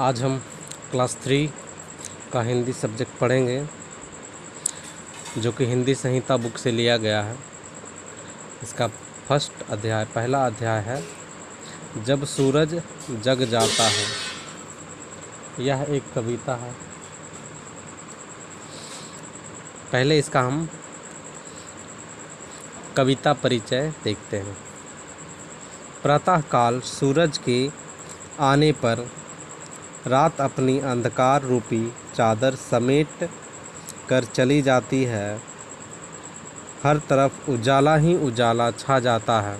आज हम class three का हिंदी सब्जेक्ट पढ़ेंगे, जो कि हिंदी संहिता बुक से लिया गया है। इसका फ़र्स्ट अध्याय, पहला अध्याय है, जब सूरज जग जाता है। यह एक कविता है। पहले इसका हम कविता परिचय देखते हैं। प्रातःकाल सूरज के आने पर रात अपनी अंधकार रूपी चादर समेट कर चली जाती है। हर तरफ़ उजाला ही उजाला छा जाता है।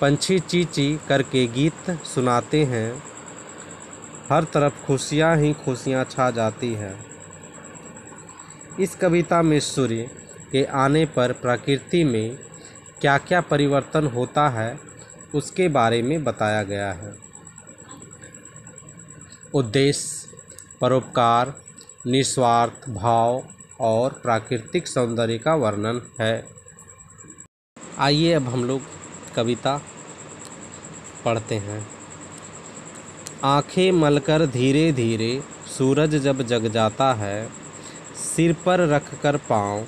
पंछी ची ची करके गीत सुनाते हैं। हर तरफ़ खुशियाँ ही खुशियाँ छा जाती है। इस कविता में सूर्य के आने पर प्रकृति में क्या क्या परिवर्तन होता है, उसके बारे में बताया गया है। उद्देश्य, परोपकार, निस्वार्थ भाव और प्राकृतिक सौंदर्य का वर्णन है। आइए अब हम लोग कविता पढ़ते हैं। आँखें मलकर धीरे धीरे सूरज जब जग जाता है, सिर पर रख कर पाँव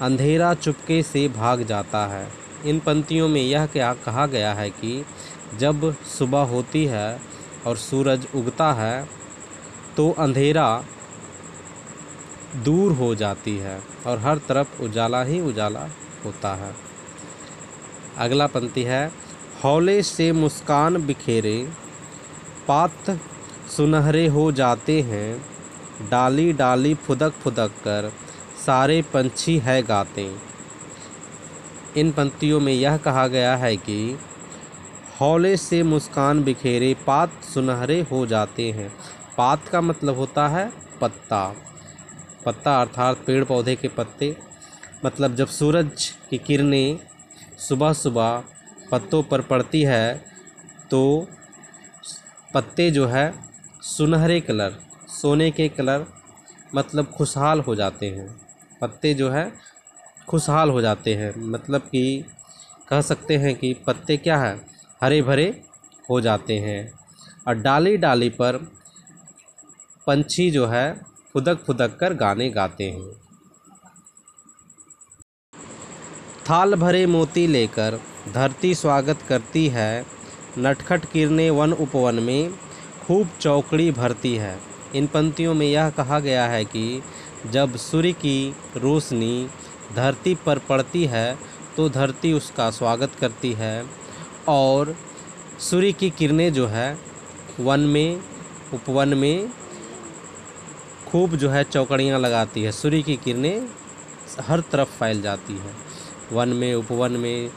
अंधेरा चुपके से भाग जाता है। इन पंक्तियों में यह क्या कहा गया है कि जब सुबह होती है और सूरज उगता है तो अंधेरा दूर हो जाती है और हर तरफ़ उजाला ही उजाला होता है। अगला पंक्ति है, हौले से मुस्कान बिखेरे, पात सुनहरे हो जाते हैं, डाली डाली फुदक फुदक कर सारे पंछी है गाते। इन पंक्तियों में यह कहा गया है कि हौले से मुस्कान बिखेरे पात सुनहरे हो जाते हैं। पात का मतलब होता है पत्ता। पत्ता अर्थात पेड़ पौधे के पत्ते। मतलब जब सूरज की किरणें सुबह सुबह पत्तों पर पड़ती है तो पत्ते जो है सुनहरे कलर, सोने के कलर मतलब खुशहाल हो जाते हैं। पत्ते जो है खुशहाल हो जाते हैं। मतलब कि कह सकते हैं कि पत्ते क्या है? हरे भरे हो जाते हैं। और डाली डाली पर पंछी जो है फुदक फुदक कर गाने गाते हैं। थाल भरे मोती लेकर धरती स्वागत करती है। नटखट किरने वन उपवन में खूब चौकड़ी भरती है। इन पंक्तियों में यह कहा गया है कि जब सूर्य की रोशनी धरती पर पड़ती है तो धरती उसका स्वागत करती है। और सूर्य की किरणें जो है, वन में, उपवन में खूब जो है चौकड़ियाँ लगाती है। सूर्य की किरणें हर तरफ़ फैल जाती है। वन में, उपवन में,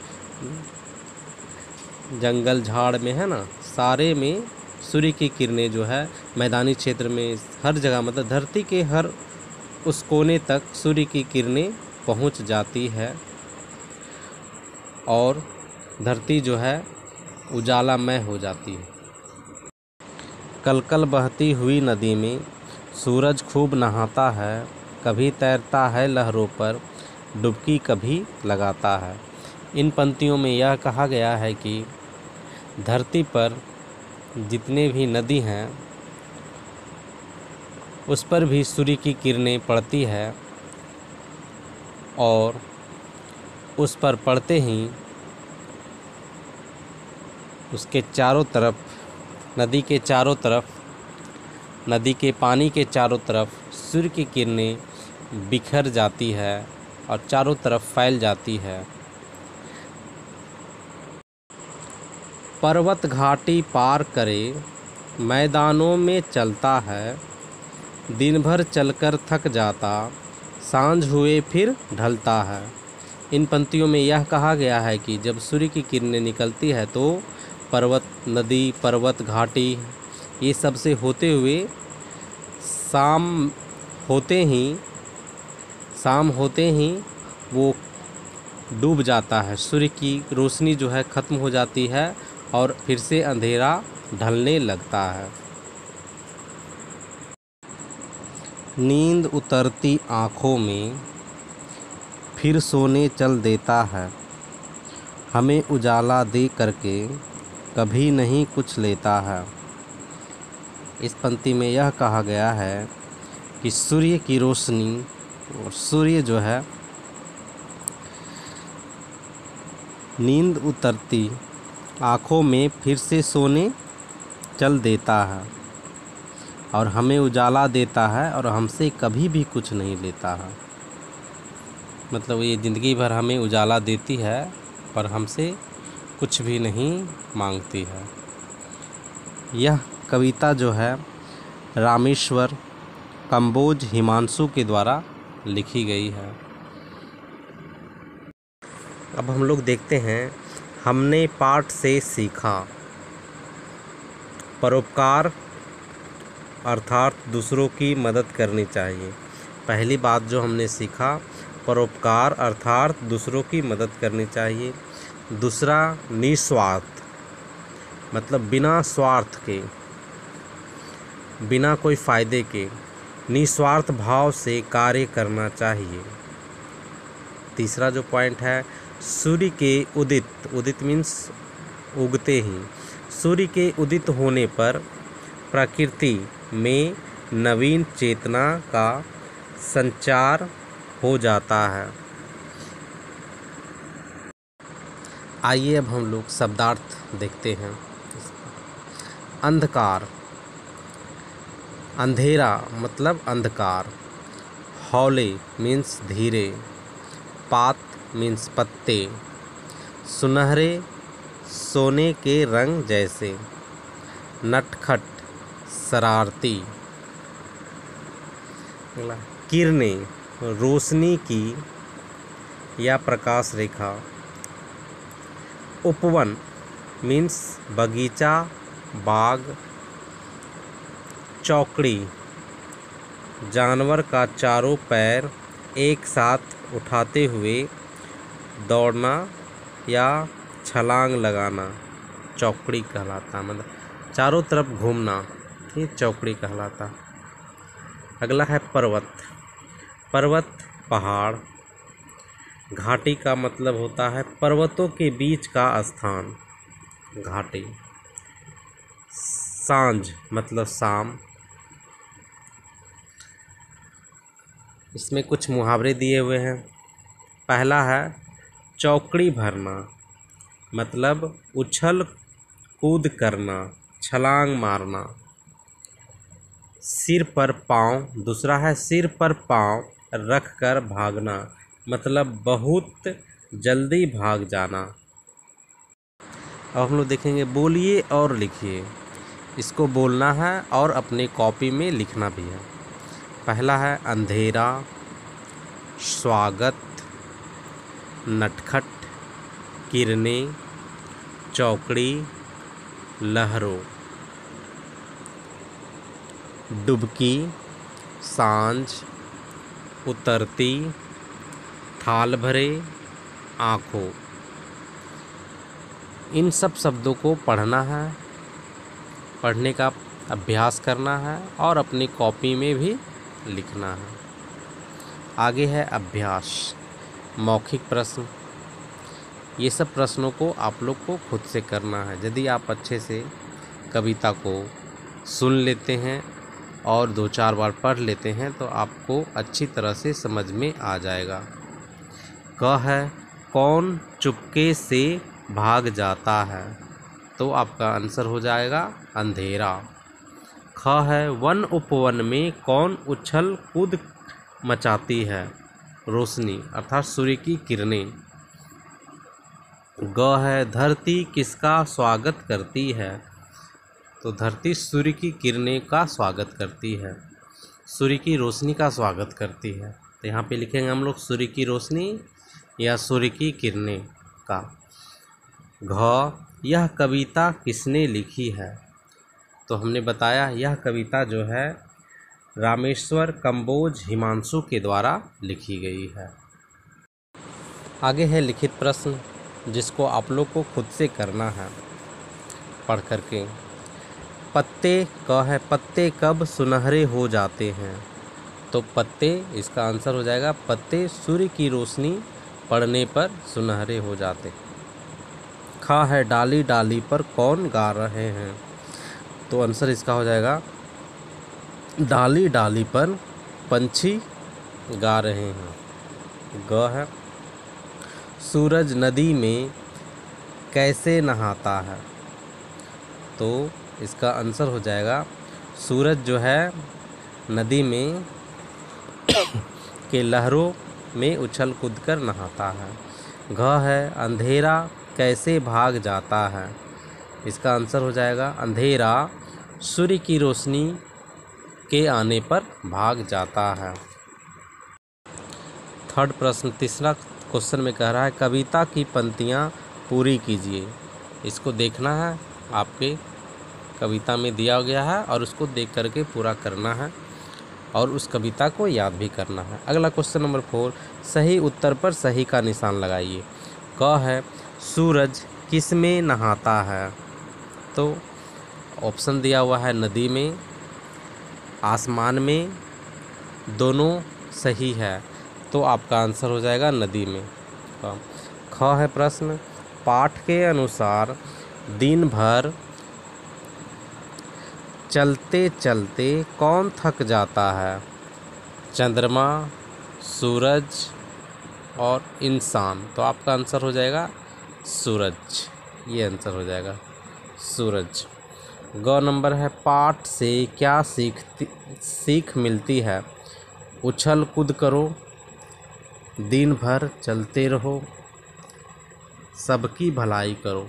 जंगल, झाड़ में, है ना? सारे में सूर्य की किरणें जो है, मैदानी क्षेत्र में, हर जगह मतलब धरती के हर उस कोने तक सूर्य की किरणें पहुँच जाती है। और धरती जो है उजालामय हो जाती है। कलकल बहती हुई नदी में सूरज खूब नहाता है, कभी तैरता है लहरों पर, डुबकी कभी लगाता है। इन पंक्तियों में यह कहा गया है कि धरती पर जितने भी नदी हैं, उस पर भी सूर्य की किरणें पड़ती है और उस पर पड़ते ही उसके चारों तरफ़, नदी के चारों तरफ़, नदी के पानी के चारों तरफ़ सूर्य की किरणें बिखर जाती है और चारों तरफ़ फैल जाती है। पर्वत घाटी पार करे, मैदानों में चलता है दिन भर चलकर थक जाता, साँझ हुए फिर ढलता है। इन पंक्तियों में यह कहा गया है कि जब सूर्य की किरणें निकलती है तो पर्वत, नदी, पर्वत, घाटी, ये सबसे होते हुए शाम होते ही शाम होते ही वो डूब जाता है। सूर्य की रोशनी जो है ख़त्म हो जाती है और फिर से अंधेरा ढलने लगता है। नींद उतरती आँखों में, फिर सोने चल देता है। हमें उजाला दे करके कभी नहीं कुछ लेता है। इस पंक्ति में यह कहा गया है कि सूर्य की रोशनी और सूर्य जो है, नींद उतरती, आँखों में फिर से सोने चल देता है और हमें उजाला देता है और हमसे कभी भी कुछ नहीं लेता है। मतलब ये ज़िंदगी भर हमें उजाला देती है पर हमसे कुछ भी नहीं मांगती है। यह कविता जो है, रामेश्वर कंबोज हिमांशु के द्वारा लिखी गई है। अब हम लोग देखते हैं, हमने पाठ से सीखा। परोपकार अर्थात दूसरों की मदद करनी चाहिए। पहली बात जो हमने सीखा, परोपकार अर्थात दूसरों की मदद करनी चाहिए। दूसरा निस्वार्थ मतलब बिना स्वार्थ के, बिना कोई फ़ायदे के, निस्वार्थ भाव से कार्य करना चाहिए। तीसरा जो पॉइंट है, सूर्य के उदित उदित मीन्स उगते ही। सूर्य के उदित होने पर प्रकृति में नवीन चेतना का संचार हो जाता है। आइए अब हम लोग शब्दार्थ देखते हैं। अंधकार। अंधेरा मतलब अंधकार। हौले मीन्स धीरे। पात मीन्स पत्ते। सुनहरे सोने के रंग जैसे। नटखट शरारती। किरणें रोशनी की या प्रकाश रेखा। उपवन मीन्स बगीचा, बाग, चौकड़ी। जानवर का चारों पैर एक साथ उठाते हुए दौड़ना या छलांग लगाना, चौकड़ी कहलाता मतलब चारों तरफ़ घूमना, ये चौकड़ी कहलाता। अगला है पर्वत। पर्वत, पहाड़ घाटी का मतलब होता है पर्वतों के बीच का स्थान। घाटी। साँझ मतलब शाम। इसमें कुछ मुहावरे दिए हुए हैं। पहला है चौकड़ी भरना मतलब उछल कूद करना, छलांग मारना। सिर पर पाँव, दूसरा है सिर पर पाँव रख कर भागना। मतलब बहुत जल्दी भाग जाना। अब हम लोग देखेंगे बोलिए और लिखिए। इसको बोलना है और अपने कॉपी में लिखना भी है। पहला है अंधेरा, स्वागत, नटखट, किरणें, चौकड़ी, लहरों। डुबकी, साँझ, उतरती थाल भरे आँखों। इन सब शब्दों को पढ़ना है, पढ़ने का अभ्यास करना है और अपनी कॉपी में भी लिखना है। आगे है अभ्यास, मौखिक प्रश्न। ये सब प्रश्नों को आप लोग को खुद से करना है। यदि आप अच्छे से कविता को सुन लेते हैं और दो चार बार पढ़ लेते हैं तो आपको अच्छी तरह से समझ में आ जाएगा। क है कौन चुपके से भाग जाता है? तो आपका आंसर हो जाएगा अंधेरा। ख है वन उपवन में कौन उछल कूद मचाती है? रोशनी, अर्थात सूर्य की किरणें। ग है धरती किसका स्वागत करती है? तो धरती सूर्य की किरणें का स्वागत करती है। सूर्य की रोशनी का स्वागत करती है। तो यहाँ पे लिखेंगे हम लोग सूर्य की रोशनी या सूर्य की किरणें का। घ, यह कविता किसने लिखी है? तो हमने बताया, यह कविता जो है, रामेश्वर कंबोज हिमांशु के द्वारा लिखी गई है। आगे है लिखित प्रश्न, जिसको आप लोग को खुद से करना है। पढ़ करके। पत्ते, क है, पत्ते कब सुनहरे हो जाते हैं? तो पत्ते, इसका आंसर हो जाएगा, पत्ते सूर्य की रोशनी पड़ने पर सुनहरे हो जाते। खा है डाली डाली पर कौन गा रहे हैं? तो आंसर इसका हो जाएगा, डाली डाली पर पंछी गा रहे हैं। ग है, सूरज नदी में कैसे नहाता है? तो इसका आंसर हो जाएगा, सूरज जो है नदी में के लहरों में उछल कूद कर नहाता है। घ है, अंधेरा कैसे भाग जाता है? इसका आंसर हो जाएगा अंधेरा, सूर्य की रोशनी के आने पर भाग जाता है। थर्ड प्रश्न, तीसरा क्वेश्चन में कह रहा है, कविता की पंक्तियाँ पूरी कीजिए। इसको देखना है, आपके कविता में दिया गया है और उसको देख करके पूरा करना है। और उस कविता को याद भी करना है। अगला क्वेश्चन नंबर फोर सही उत्तर पर सही का निशान लगाइए। क है, सूरज किसमें नहाता है? तो ऑप्शन दिया हुआ है, नदी में, आसमान में, दोनों सही है। तो आपका आंसर हो जाएगा नदी में। ख है प्रश्न, पाठ के अनुसार दिन भर चलते चलते कौन थक जाता है? चंद्रमा, सूरज और इंसान। तो आपका आंसर हो जाएगा सूरज। ये आंसर हो जाएगा सूरज। ग नंबर है पाठ से क्या सीखती, सीख मिलती है? उछल कूद करो दिन भर चलते रहो, सबकी भलाई करो।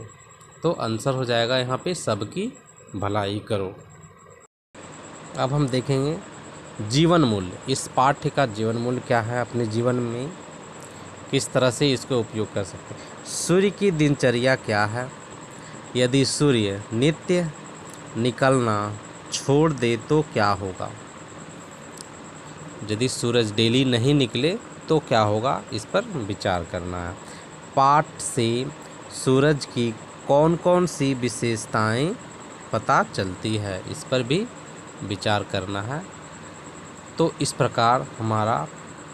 तो आंसर हो जाएगा यहाँ पे सबकी भलाई करो। अब हम देखेंगे जीवन मूल्य। इस पाठ्य का जीवन मूल्य क्या है? अपने जीवन में किस तरह से इसको उपयोग कर सकते हैं? सूर्य की दिनचर्या क्या है? यदि सूर्य नित्य निकलना छोड़ दे तो क्या होगा? यदि सूरज डेली नहीं निकले तो क्या होगा? इस पर विचार करना है। पाठ से सूरज की कौन कौन सी विशेषताएँ पता चलती है? इस पर भी विचार करना है। तो इस प्रकार हमारा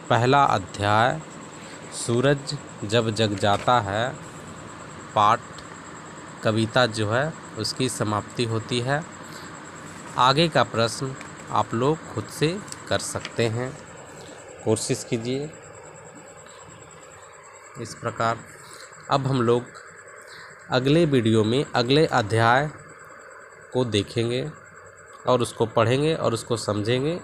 पहला अध्याय, सूरज जब जग जाता है, पाठ, कविता जो है, उसकी समाप्ति होती है। आगे का प्रश्न आप लोग खुद से कर सकते हैं। कोशिश कीजिए। इस प्रकार अब हम लोग अगले वीडियो में अगले अध्याय को देखेंगे। और उसको पढ़ेंगे और उसको समझेंगे।